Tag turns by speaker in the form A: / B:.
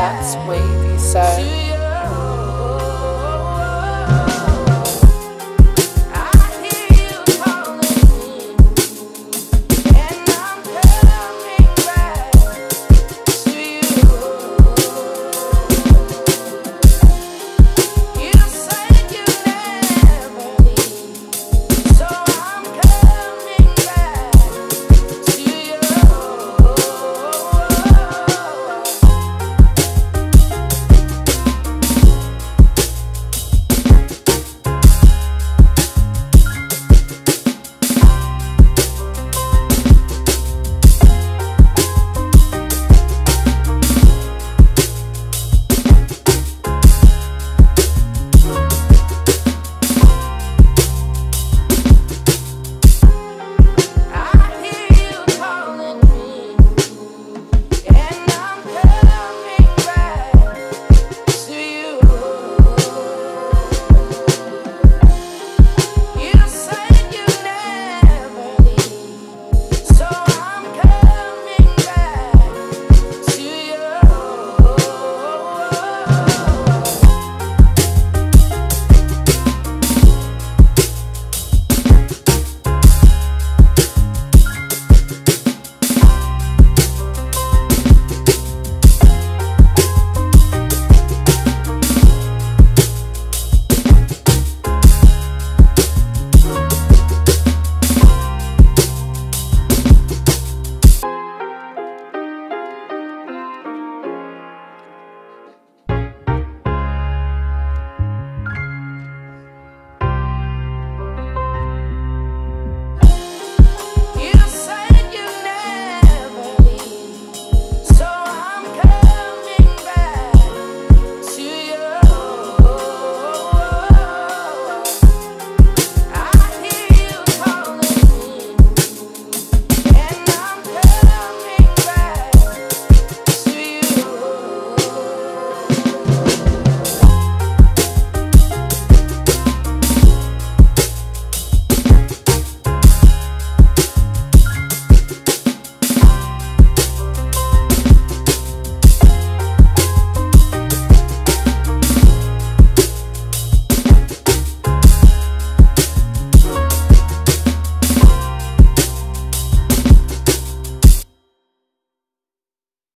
A: that's wavy, so.